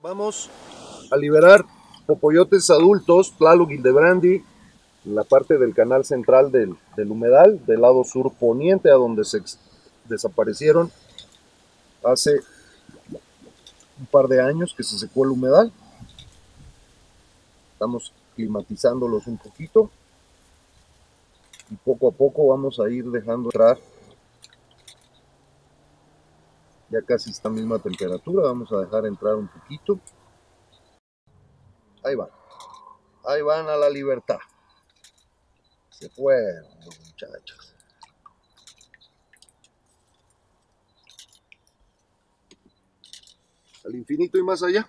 Vamos a liberar popoyotes adultos, Tlaloc Brandy, en la parte del canal central del, del humedal, del lado sur poniente, a donde se desaparecieron hace un par de años que se secó el humedal. Estamos climatizándolos un poquito y poco a poco vamos a ir dejando entrar. Ya casi esta misma temperatura vamos a dejar entrar un poquito. Ahí van. Ahí van a la libertad se fueron muchachos. Al infinito y más allá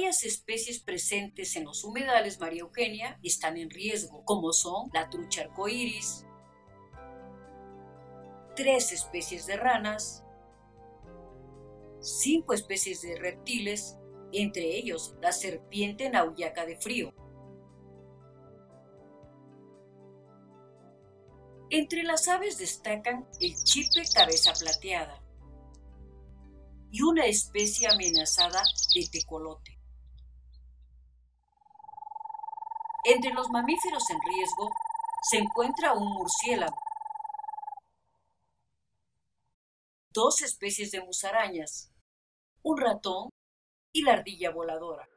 Varias especies presentes en los humedales María Eugenia están en riesgo, como son la trucha arcoíris, tres especies de ranas, cinco especies de reptiles, entre ellos la serpiente nauyaca de frío. Entre las aves destacan el chipre cabeza plateada y una especie amenazada de tecolote. Entre los mamíferos en riesgo se encuentra un murciélago, dos especies de musarañas, un ratón y la ardilla voladora.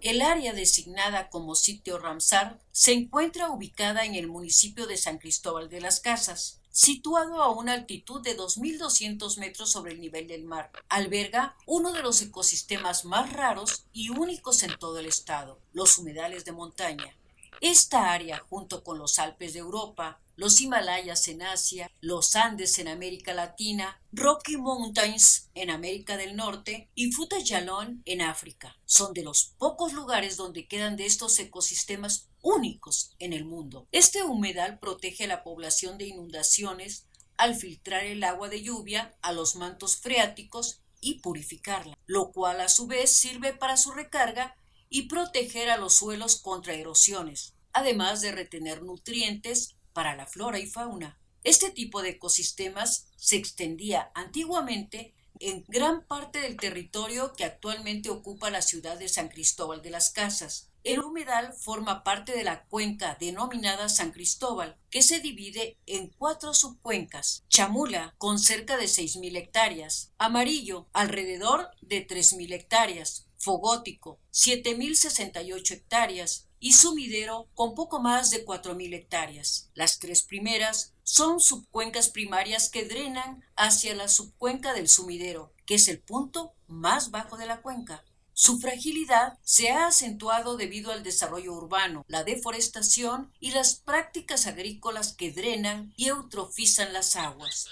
El área designada como sitio Ramsar se encuentra ubicada en el municipio de San Cristóbal de las Casas, situado a una altitud de 2.200 metros sobre el nivel del mar. Alberga uno de los ecosistemas más raros y únicos en todo el estado, los humedales de montaña. Esta área, junto con los Alpes de Europa, los Himalayas en Asia, los Andes en América Latina, Rocky Mountains en América del Norte y Futayalón en África, son de los pocos lugares donde quedan de estos ecosistemas únicos en el mundo. Este humedal protege a la población de inundaciones al filtrar el agua de lluvia a los mantos freáticos y purificarla, lo cual a su vez sirve para su recarga y proteger a los suelos contra erosiones, además de retener nutrientes para la flora y fauna. Este tipo de ecosistemas se extendía antiguamente en gran parte del territorio que actualmente ocupa la ciudad de San Cristóbal de las Casas. El humedal forma parte de la cuenca denominada San Cristóbal, que se divide en cuatro subcuencas. Chamula, con cerca de 6.000 hectáreas. Amarillo, alrededor de 3.000 hectáreas. Fogótico, 7.068 hectáreas y sumidero con poco más de 4.000 hectáreas. Las tres primeras son subcuencas primarias que drenan hacia la subcuenca del sumidero, que es el punto más bajo de la cuenca. Su fragilidad se ha acentuado debido al desarrollo urbano, la deforestación y las prácticas agrícolas que drenan y eutrofizan las aguas.